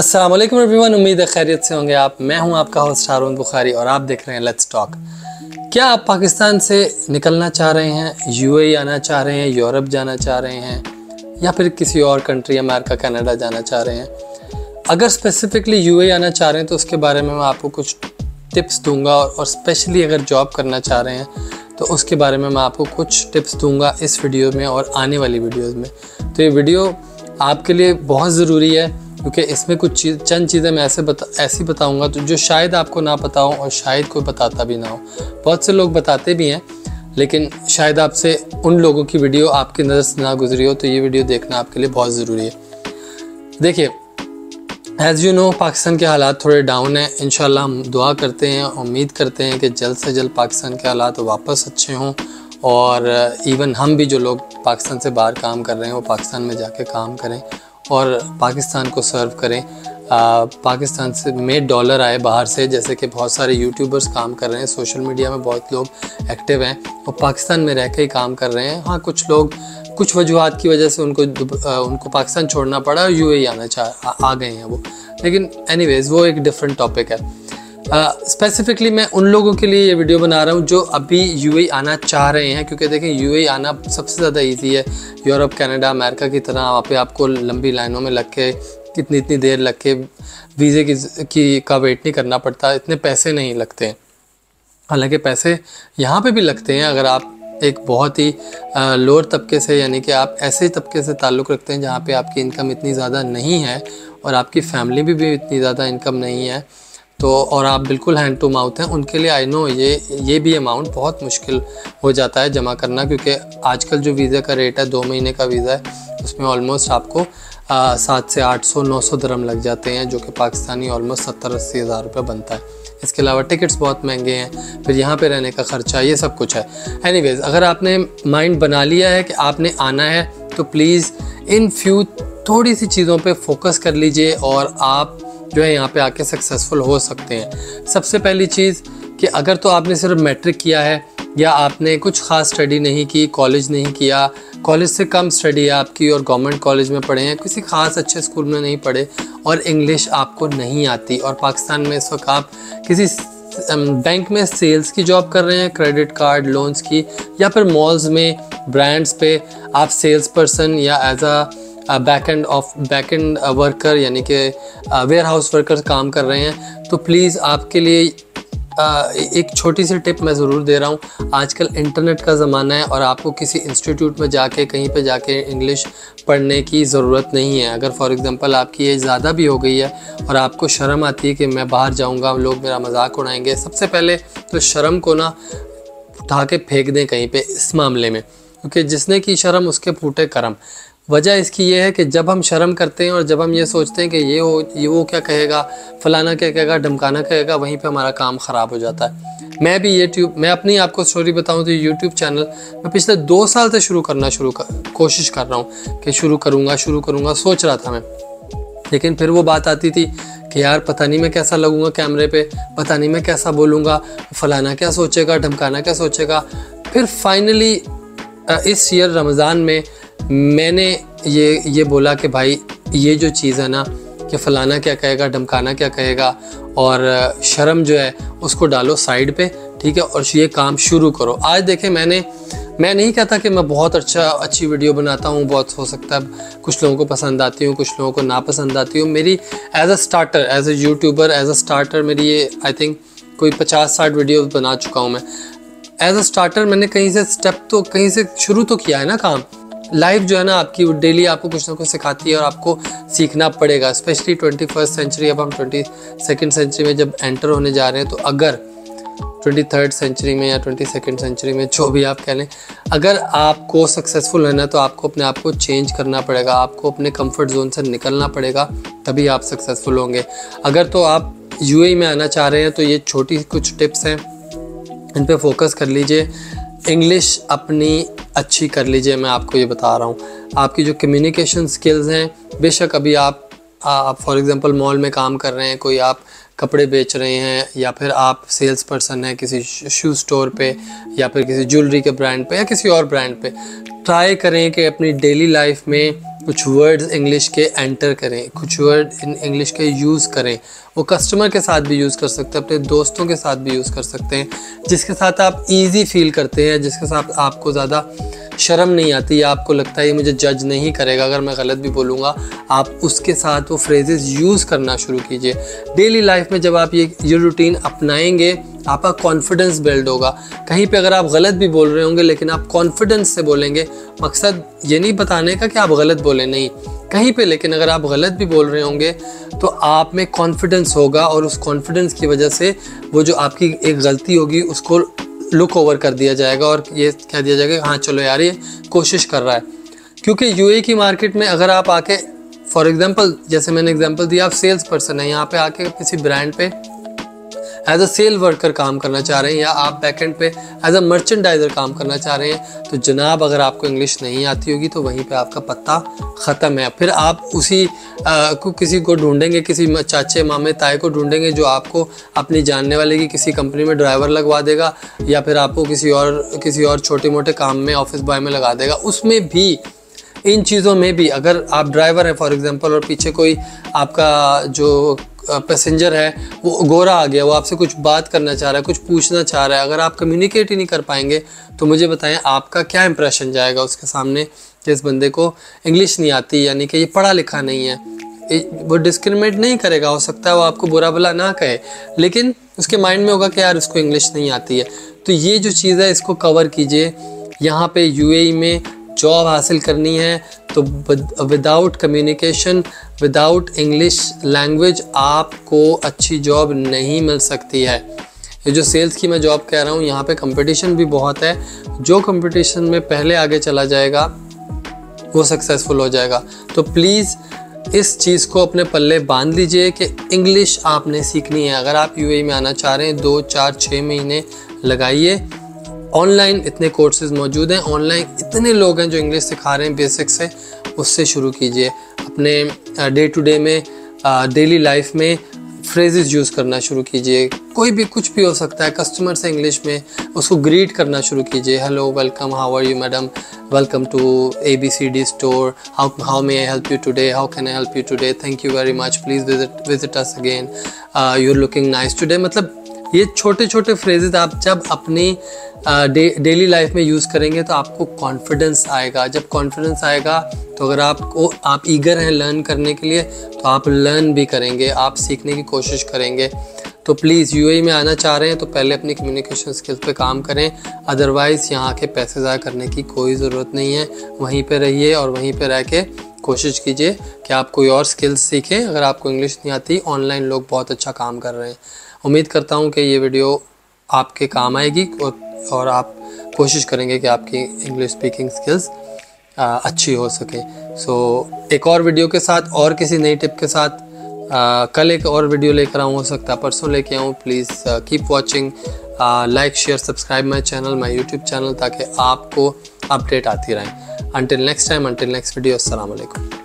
अस्सलाम वालेकुम एवरीवन उम्मीद है खैरियत से होंगे आप। मैं हूँ आपका होस्ट हारून बुखारी और आप देख रहे हैं लेट्स टॉक क्या आप पाकिस्तान से निकलना चाह रहे हैं यूएई आना चाह रहे हैं यूरोप जाना चाह रहे हैं या फिर किसी और कंट्री अमेरिका कनाडा जाना चाह रहे हैं? अगर स्पेसिफिकली यूएई आना चाह रहे हैं तो उसके बारे में मैं आपको कुछ टिप्स दूँगा और, और स्पेशली अगर जॉब करना चाह रहे हैं तो उसके बारे में मैं आपको कुछ टिप्स दूँगा इस वीडियो में और आने वाली वीडियोज़ में। तो ये वीडियो आपके लिए बहुत ज़रूरी है क्योंकि इसमें कुछ चीज़, चंद चीज़ें मैं ऐसे बता, ऐसी बताऊँगा तो जो शायद आपको ना पता हो और शायद कोई बताता भी ना हो। बहुत से लोग बताते भी हैं, लेकिन शायद आपसे उन लोगों की वीडियो आपकी नज़र से ना गुजरी हो तो ये वीडियो देखना आपके लिए बहुत ज़रूरी है। देखिए एज़ यू नो पाकिस्तान के हालात थोड़े डाउन हैं। इन हम दुआ करते हैं, उम्मीद करते हैं कि जल्द से जल्द पाकिस्तान के हालात वापस अच्छे हों और इवन हम भी जो लोग पाकिस्तान से बाहर काम कर रहे हैं, वो पाकिस्तान में जाके काम करें। और पाकिस्तान को सर्व करें। आ, पाकिस्तान से में डॉलर आए बाहर से जैसे कि बहुत सारे यूट्यूबर्स काम कर रहे हैं सोशल मीडिया में बहुत लोग एक्टिव हैं और पाकिस्तान में रह कर ही काम कर रहे हैं। हाँ कुछ लोग कुछ वजूहत की वजह से उनको आ, उनको पाकिस्तान छोड़ना पड़ा और यू आना चाह आ, आ गए हैं वो। लेकिन एनी वो एक डिफरेंट टॉपिक है। स्पेसिफिकली uh, मैं उन लोगों के लिए ये वीडियो बना रहा हूँ जो अभी यूएई आना चाह रहे हैं क्योंकि देखें यूएई आना सबसे ज़्यादा इजी है। यूरोप कनाडा अमेरिका की तरह वहाँ पे आपको लंबी लाइनों में लग के कितनी इतनी देर लग के वीज़े की, की का वेट नहीं करना पड़ता इतने पैसे नहीं लगते हैं। हालाँकि पैसे यहाँ पे भी लगते हैं अगर आप एक बहुत ही लोअर तबके से यानी कि आप ऐसे तबके से ताल्लुक़ रखते हैं जहाँ पे आपकी इनकम इतनी ज़्यादा नहीं है और आपकी फैमिली भी, भी इतनी ज़्यादा इनकम नहीं है। तो और आप बिल्कुल हैंड टू माउथ हैं। उनके लिए आई नो ये ये भी अमाउंट बहुत मुश्किल हो जाता है जमा करना, क्योंकि आजकल जो वीज़ा का रेट है, दो महीने का वीज़ा है, उसमें ऑलमोस्ट आपको सात से आठ सौ, नौ सौ दरम लग जाते हैं, जो कि पाकिस्तानी ऑलमोस्ट सत्तर, अस्सी हज़ार रुपये बनता है। इसके अलावा टिकट्स बहुत महँगे हैं, फिर यहाँ पे रहने का ख़र्चा, ये सब कुछ है। एनीवेज अगर आपने माइंड बना लिया है कि आपने आना है तो प्लीज़ इन फ्यू थोड़ी सी चीज़ों पे फोकस कर लीजिए, और आप जो है यहाँ पे आके सक्सेसफुल हो सकते हैं। सबसे पहली चीज़ कि अगर तो आपने सिर्फ़ मैट्रिक किया है, या आपने कुछ ख़ास स्टडी नहीं की कॉलेज नहीं किया कॉलेज से कम स्टडी है आपकी और गवर्नमेंट कॉलेज में पढ़े हैं, किसी ख़ास अच्छे स्कूल में नहीं पढ़े और इंग्लिश आपको नहीं आती। और पाकिस्तान में इस वक्त आप किसी बैंक में सेल्स की जॉब कर रहे हैं क्रेडिट कार्ड लोन्स की, या फिर मॉल्स में ब्रांड्स पे आप सेल्स पर्सन या as a back end of back end worker यानी कि वेयर हाउस वर्कर काम कर रहे हैं। तो प्लीज़ आपके लिए एक छोटी सी टिप मैं ज़रूर दे रहा हूँ। आजकल इंटरनेट का ज़माना है और आपको किसी इंस्टीट्यूट में जाके, कहीं पे जाके इंग्लिश पढ़ने की ज़रूरत नहीं है। अगर फॉर एग्ज़ाम्पल आपकी एज ज़्यादा भी हो गई है और आपको शर्म आती है कि मैं बाहर जाऊँगा, लोग मेरा मज़ाक उड़ाएँगे, सबसे पहले तो शर्म को ना उठा के फेंक दें कहीं पर इस मामले में। क्योंकि जिसने की शर्म उसके फूटे करम। वजह इसकी ये है कि जब हम शर्म करते हैं और जब हम ये सोचते हैं कि ये हो, ये वो क्या कहेगा, फलाना क्या कहेगा, ढमकाना कहेगा, वहीं पे हमारा काम ख़राब हो जाता है। मैं भी ये ट्यूब मैं अपनी आपको स्टोरी बताऊँ तो यूट्यूब चैनल मैं पिछले दो साल से शुरू करना शुरू कर, कोशिश कर रहा हूँ कि शुरू करूँगा शुरू करूँगा, सोच रहा था मैं। लेकिन फिर वो बात आती थी कि यार पता नहीं मैं कैसा लगूँगा कैमरे पे, पता नहीं मैं कैसा बोलूँगा, फलाना क्या सोचेगा, ढमकाना क्या सोचेगा। फिर फाइनली इस ईयर रमज़ान में मैंने ये ये बोला कि भाई, ये जो चीज़ है ना कि फ़लाना क्या कहेगा, ढमकाना क्या कहेगा और शर्म जो है उसको डालो साइड पे, ठीक है? और ये काम शुरू करो। आज देखें मैंने, मैं नहीं कहता कि मैं बहुत अच्छा अच्छी वीडियो बनाता हूँ, बहुत हो सकता है कुछ लोगों को पसंद आती हूँ, कुछ लोगों को नापसंद आती हूँ। मेरी as a starter as a YouTuber as a starter मेरी ये आई थिंक कोई पचास साठ वीडियो बना चुका हूँ मैं। एज अ स्टार्टर मैंने कहीं से स्टेप तो कहीं से शुरू तो किया है ना काम। लाइफ जो है ना, आपकी वो डेली आपको कुछ ना कुछ सिखाती है और आपको सीखना पड़ेगा स्पेशली ट्वेंटी फ़र्स्ट सेंचुरी अब हम ट्वेंटी सेकेंड सेंचुरी में जब एंटर होने जा रहे हैं तो अगर ट्वेंटी थर्ड सेंचुरी में या ट्वेंटी सेकेंड सेंचुरी में जो भी आप कह लें, अगर आपको सक्सेसफुल रहना तो आपको अपने आप को चेंज करना पड़ेगा, आपको अपने कंफर्ट जोन से निकलना पड़ेगा, तभी आप सक्सेसफुल होंगे। अगर तो आप यू में आना चाह रहे हैं तो ये छोटी कुछ टिप्स हैं। इन पर फोकस कर लीजिए। इंग्लिश अपनी अच्छी कर लीजिए, मैं आपको ये बता रहा हूँ। आपकी जो कम्युनिकेशन स्किल्स हैं, बेशक अभी आप आप फॉर एग्ज़ाम्पल मॉल में काम कर रहे हैं, कोई आप कपड़े बेच रहे हैं, या फिर आप सेल्स पर्सन हैं किसी शू स्टोर पे, या फिर किसी ज्वेलरी के ब्रांड पे, या किसी और ब्रांड पे ट्राई करें कि अपनी डेली लाइफ में कुछ वर्ड्स इंग्लिश के एंटर करें, कुछ वर्ड इन इंग्लिश के यूज़ करें। वो कस्टमर के साथ भी यूज़ कर सकते हैं, अपने दोस्तों के साथ भी यूज़ कर सकते हैं, जिसके साथ आप इजी फील करते हैं, जिसके साथ आपको ज़्यादा शर्म नहीं आती, या आपको लगता है ये मुझे जज नहीं करेगा, अगर मैं गलत भी बोलूँगा, आप उसके साथ वो फ्रेजेस यूज़ करना शुरू कीजिए। डेली लाइफ में जब आप ये ये रूटीन अपनाएँगे, आपका कॉन्फिडेंस बिल्ड होगा। कहीं पे अगर आप गलत भी बोल रहे होंगे, लेकिन आप कॉन्फिडेंस से बोलेंगे, मकसद ये नहीं बताने का कि आप गलत बोले, नहीं। कहीं पे लेकिन अगर आप गलत भी बोल रहे होंगे तो आप में कॉन्फिडेंस होगा, और उस कॉन्फिडेंस की वजह से वो जो आपकी एक गलती होगी, उसको लुक ओवर कर दिया जाएगा और ये कह दिया जाएगा हाँ चलो यार, ये कोशिश कर रहा है। क्योंकि यूए की मार्केट में अगर आप आके फॉर एग्ज़ाम्पल जैसे मैंने एग्ज़ाम्पल दिया, आप सेल्स पर्सन है, यहाँ पे आके किसी ब्रांड पे एज अ सेल वर्कर काम करना चाह रहे हैं या आप बैकेंड पे एज अ मर्चेंडाइजर काम करना चाह रहे हैं तो जनाब अगर आपको इंग्लिश नहीं आती होगी तो वहीं पे आपका पत्ता ख़त्म है। फिर आप उसी आ, को किसी को ढूंढेंगे किसी चाचे मामे ताए को ढूंढेंगे जो आपको अपनी जानने वाले की किसी कंपनी में ड्राइवर लगवा देगा या फिर आपको किसी और किसी और छोटे मोटे काम में ऑफ़िस बॉय में लगा देगा। उसमें भी इन चीज़ों में भी अगर आप ड्राइवर हैं फॉर एग्जांपल और पीछे कोई आपका जो पैसेंजर है, वो गोरा आ गया, वो आपसे कुछ बात करना चाह रहा है, कुछ पूछना चाह रहा है, अगर आप कम्युनिकेट ही नहीं कर पाएँगे तो मुझे बताएँ आपका क्या इंप्रेशन जाएगा उसके सामने जिस बंदे को इंग्लिश नहीं आती, यानी कि ये पढ़ा लिखा नहीं है। वो डिस्क्रिमिनेट नहीं करेगा, हो सकता है वो आपको बुरा भला ना कहे, लेकिन उसके माइंड में होगा कि यार उसको इंग्लिश नहीं आती है। तो ये जो चीज़ है, इसको कवर कीजिए। यहाँ पे यूएई में जॉब हासिल करनी है तो without communication without English language आपको अच्छी जॉब नहीं मिल सकती है। ये जो सेल्स की मैं जॉब कह रहा हूँ, यहाँ पे कंपटीशन भी बहुत है। जो कंपटीशन में पहले आगे चला जाएगा, वो सक्सेसफुल हो जाएगा। तो प्लीज़ इस चीज़ को अपने पल्ले बाँध लीजिए कि इंग्लिश आपने सीखनी है। अगर आप यूएई में आना चाह रहे हैं, दो, चार छः महीने लगाइए। ऑनलाइन इतने कोर्सेज मौजूद हैं। ऑनलाइन इतने लोग हैं जो इंग्लिश सिखा रहे हैं बेसिक से उससे शुरू कीजिए। अपने डे टू डे में डेली लाइफ में फ्रेजेस यूज़ करना शुरू कीजिए। कोई भी, कुछ भी हो सकता है कस्टमर से इंग्लिश में, उसको ग्रीट करना शुरू कीजिए। Hello welcome how are you madam welcome to A B C D store how how may I help you today how can I help you today thank you very much please visit visit us again you are looking nice today मतलब ये छोटे छोटे phrases आप जब अपनी daily life में use करेंगे तो आपको कॉन्फिडेंस आएगा। जब कॉन्फिडेंस आएगा तो अगर आपको, आप ईगर हैं लर्न करने के लिए तो आप लर्न भी करेंगे, आप सीखने की कोशिश करेंगे। तो प्लीज़ यूएई में आना चाह रहे हैं तो पहले अपनी कम्युनिकेशन स्किल्स पे काम करें। अदरवाइज़ यहाँ के पैसे ज़ाया करने की कोई ज़रूरत नहीं है। वहीं पे रहिए और वहीं पे रह के कोशिश कीजिए कि आप कोई और स्किल्स सीखें। अगर आपको इंग्लिश नहीं आती ऑनलाइन लोग बहुत अच्छा काम कर रहे हैं। उम्मीद करता हूँ कि ये वीडियो आपके काम आएगी और और आप कोशिश करेंगे कि आपकी इंग्लिश स्पीकिंग स्किल्स अच्छी हो सके। सो so, एक और वीडियो के साथ और किसी नई टिप के साथ आ, कल एक और वीडियो लेकर आऊँ हो सकता है परसों लेके आऊँ। Please keep watching like share subscribe my channel my YouTube channel ताकि आपको अपडेट आती रहें। Until next time until next video असल